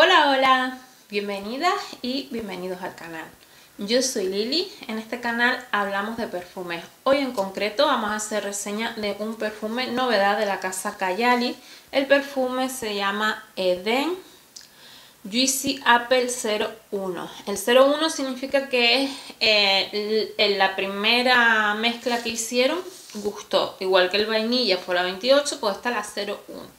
Hola, hola, bienvenidas y bienvenidos al canal. Yo soy Lili, en este canal hablamos de perfumes. Hoy en concreto vamos a hacer reseña de un perfume novedad de la casa Kayali. El perfume se llama Eden Juicy Apple 01. El 01 significa que es eh, la primera mezcla que hicieron, gustó. Igual que el vainilla fue la 28, pues está la 01.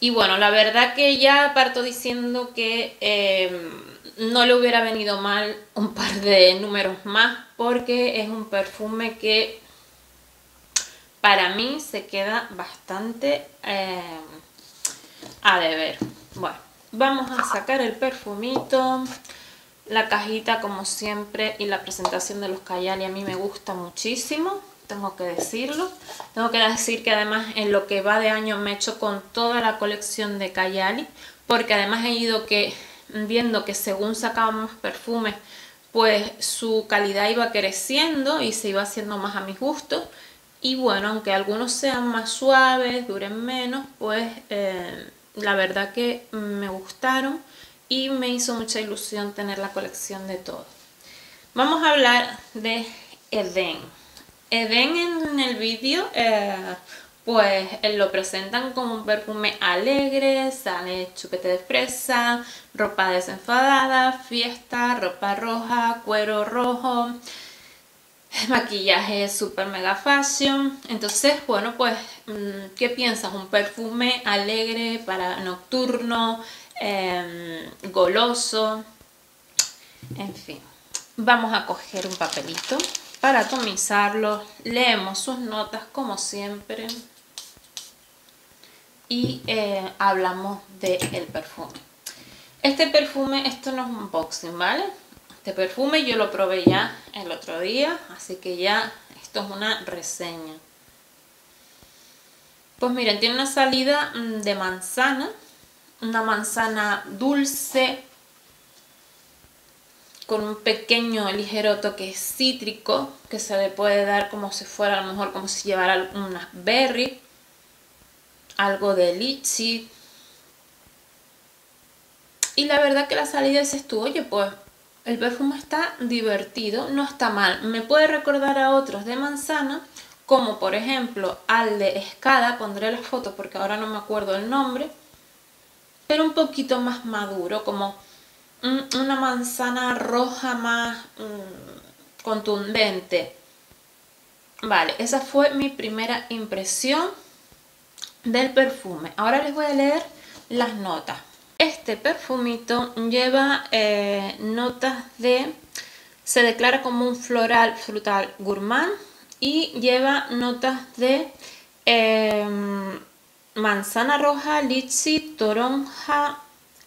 Y bueno, la verdad que ya parto diciendo que em, no le hubiera venido mal un par de números más porque es un perfume que para mí se queda bastante em, a deber. Bueno, vamos a sacar el perfumito. La cajita como siempre y la presentación de los Kayali a mí me gusta muchísimo tengo que decirlo. Tengo que decir que además en lo que va de año me he hecho con toda la colección de Kayali, porque además he ido que viendo que según sacábamos perfumes, pues su calidad iba creciendo y se iba haciendo más a mis gustos. Y bueno, aunque algunos sean más suaves, duren menos, pues eh, la verdad que me gustaron y me hizo mucha ilusión tener la colección de todos. Vamos a hablar de Eden. Eden en el vídeo eh, pues eh, lo presentan como un perfume alegre, sale chupete de fresa, ropa desenfadada, fiesta, ropa roja, cuero rojo, maquillaje super mega fashion. Entonces, bueno, pues, mm, ¿qué piensas? Un perfume alegre para nocturno, em, goloso, en fin. Vamos a coger un papelito para atomizarlo. Leemos sus notas como siempre. Y eh, hablamos del perfume. Este perfume, esto no es un unboxing, ¿vale? Este perfume yo lo probé ya el otro día, así que ya esto es una reseña. Pues miren, tiene una salida mm, de manzana, una manzana dulce, con un pequeño ligero toque cítrico que se le puede dar como si fuera a lo mejor como si llevara unas berry, algo de litchi. Y la verdad que la salida es esto, oye pues el perfume está divertido, no está mal. Me puede recordar a otros de manzana, como por ejemplo al de escada, pondré la foto porque ahora no me acuerdo el nombre, pero un poquito más maduro, como una manzana roja más mm, contundente. Vale, esa fue mi primera impresión del perfume. Ahora les voy a leer las notas. Este perfumito lleva eh, notas de... Se declara como un floral frutal gourmand y lleva notas de em, manzana roja, litchi, toronja,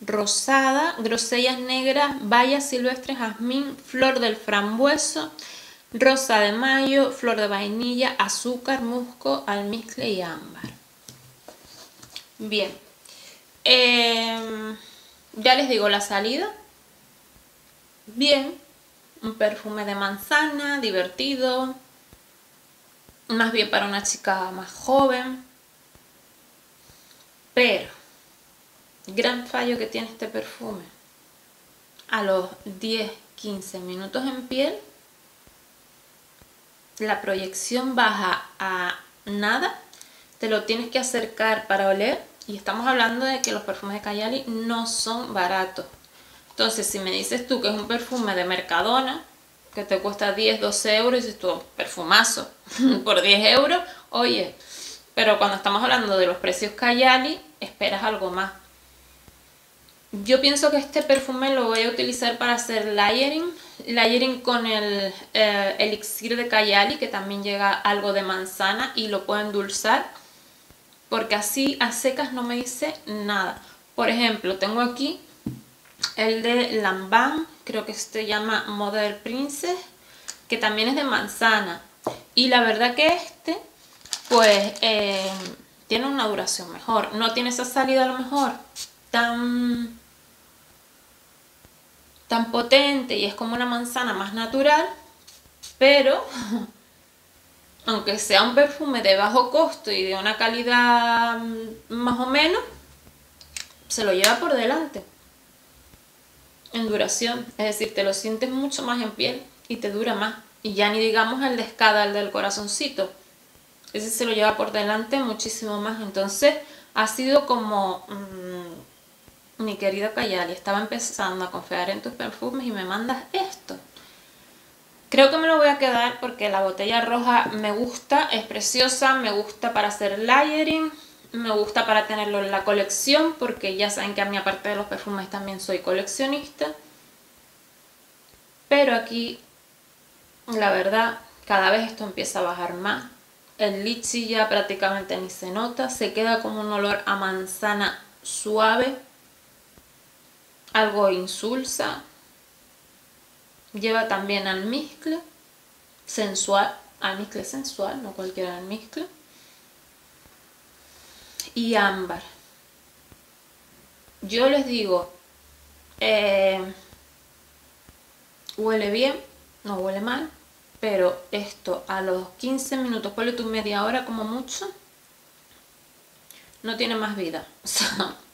rosada, grosellas negras, bayas silvestres, jazmín, flor del frambueso, rosa de mayo, flor de vainilla, azúcar, musco, almizcle y ámbar. Bien, em, ya les digo la salida. Bien, un perfume de manzana, divertido, más bien para una chica más joven, pero Gran fallo que tiene este perfume. A los 10-15 minutos en piel, la proyección baja a nada. Te lo tienes que acercar para oler. Y estamos hablando de que los perfumes de Kayali no son baratos. Entonces, si me dices tú que es un perfume de Mercadona, que te cuesta 10, 12 euros, y dices tú, perfumazo, por 10 euros, oye, pero cuando estamos hablando de los precios Kayali, esperas algo más. Yo pienso que este perfume lo voy a utilizar para hacer layering. Layering con el eh, elixir de Kayali, que también llega algo de manzana y lo puedo endulzar. Porque así a secas no me dice nada. Por ejemplo, tengo aquí el de Lamban, creo que se llama Mother Princess, que también es de manzana. Y la verdad que este, pues, eh, tiene una duración mejor. No tiene esa salida a lo mejor tan tan potente y es como una manzana más natural, pero aunque sea un perfume de bajo costo y de una calidad mm, más o menos, se lo lleva por delante. en duración, es decir, te lo sientes mucho más en piel y te dura más. Y ya ni digamos el de escada, el del corazoncito. Ese se lo lleva por delante muchísimo más. Entonces ha sido como... Mm, mi querido Kayali, estaba empezando a confiar en tus perfumes y me mandas esto. Creo que me lo voy a quedar porque la botella roja me gusta, es preciosa, me gusta para hacer layering, me gusta para tenerlo en la colección porque ya saben que a mí aparte de los perfumes también soy coleccionista. Pero aquí, la verdad, cada vez esto empieza a bajar más. El litchi ya prácticamente ni se nota, se queda como un olor a manzana suave, algo insulsa. Lleva también almizcle, sensual, almizcle sensual, no cualquier almizcle y ámbar. Yo les digo, eh, huele bien, no huele mal, pero esto a los 15 minutos, ponle tu media hora como mucho, no tiene más vida.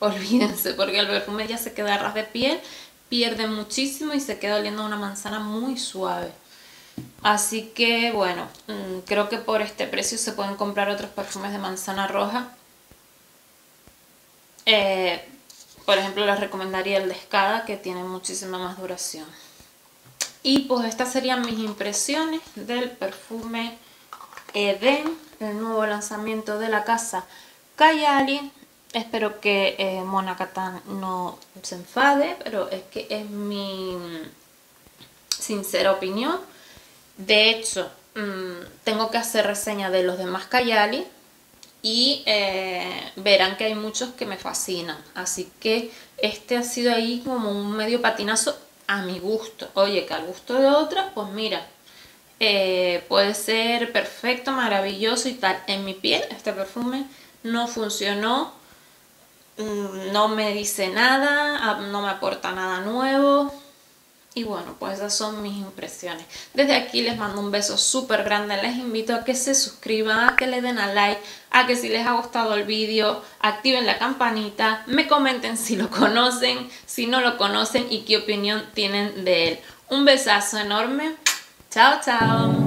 Olvídense, porque el perfume ya se queda a ras de piel, pierde muchísimo y se queda oliendo una manzana muy suave. Así que bueno, mm, creo que por este precio se pueden comprar otros perfumes de manzana roja eh, por ejemplo, les recomendaría el de Escada, que tiene muchísima más duración. Y pues estas serían mis impresiones del perfume Eden, el nuevo lanzamiento de la casa Kayali. Espero que eh, Monacatán no se enfade, pero es que es mi sincera opinión. De hecho, mm, tengo que hacer reseña de los demás Kayali, y eh, verán que hay muchos que me fascinan. Así que este ha sido ahí como un medio patinazo a mi gusto. Oye, que al gusto de otras, pues mira, eh, puede ser perfecto, maravilloso y tal. En mi piel este perfume no funcionó, no me dice nada, no me aporta nada nuevo. Y bueno, pues esas son mis impresiones. Desde aquí les mando un beso súper grande. Les invito a que se suscriban, a que le den a like, a que si les ha gustado el vídeo, activen la campanita, me comenten si lo conocen, si no lo conocen y qué opinión tienen de él. Un besazo enorme. Chao, chao.